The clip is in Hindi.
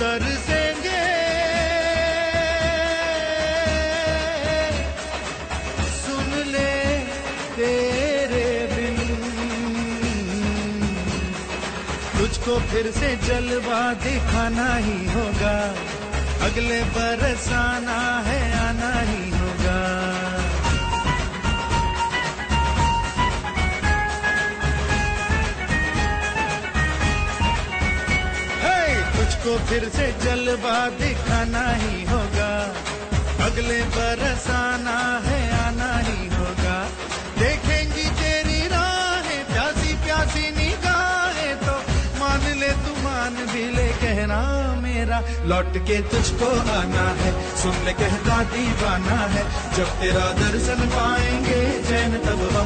तरसेंगे सुन ले तेरे बिन। तुझको फिर से जलवा दिखाना ही होगा। अगले बरसाना है तुझको फिर से जलवा दिखाना ही होगा। अगले बरस आना है, आना ही होगा। देखेंगी तेरी राहें, प्यासी प्यासी निगाहें तो। मान ले तू मान भी ले, कहना मेरा, लौट के तुझको आना है। सुन ले कहता दीवाना है, जब तेरा दर्शन पाएँगे, जैन तब